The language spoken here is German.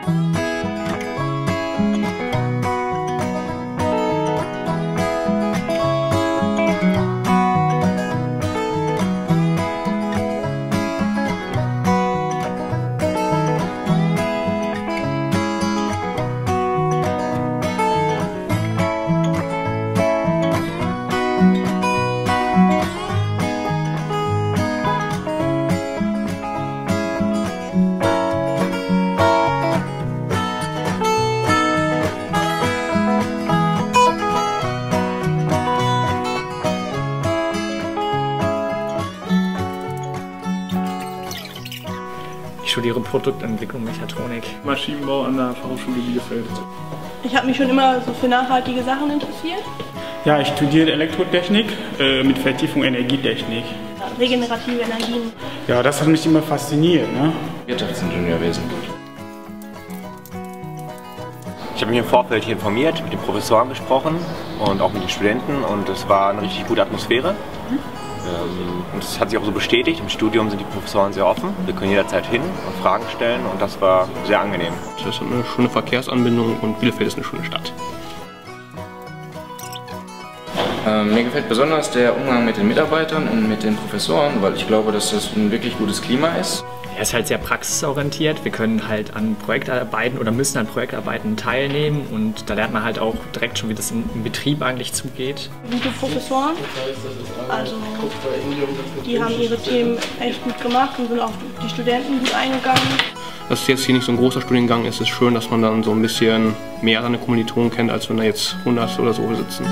Ich studiere Produktentwicklung Mechatronik. Maschinenbau an der Fachhochschule Bielefeld. Ich habe mich schon immer so für nachhaltige Sachen interessiert. Ja, ich studiere Elektrotechnik äh, mit Vertiefung Energietechnik. Regenerative Energien. Ja, das hat mich immer fasziniert. Ne? Wirtschaftsingenieurwesen. Ich habe mich im Vorfeld hier informiert, mit den Professoren gesprochen und auch mit den Studenten und es war eine richtig gute Atmosphäre. Ähm, Und es hat sich auch so bestätigt. Im Studium sind die Professoren sehr offen. Wir können jederzeit hin und Fragen stellen und das war sehr angenehm. Das ist eine schöne Verkehrsanbindung und Bielefeld ist eine schöne Stadt. Ähm, mir gefällt besonders der Umgang mit den Mitarbeitern und mit den Professoren, weil ich glaube, dass das ein wirklich gutes Klima ist. Ist halt sehr praxisorientiert. Wir können halt an Projektarbeiten oder müssen an Projektarbeiten teilnehmen und da lernt man halt auch direkt schon, wie das im Betrieb eigentlich zugeht. Gute Professoren. Also die haben ihre Themen echt gut gemacht und sind auch die Studenten gut eingegangen. Dass es jetzt hier nicht so ein großer Studiengang ist, ist schön, dass man dann so ein bisschen mehr seine Kommilitonen kennt, als wenn da jetzt 100 oder so sitzen.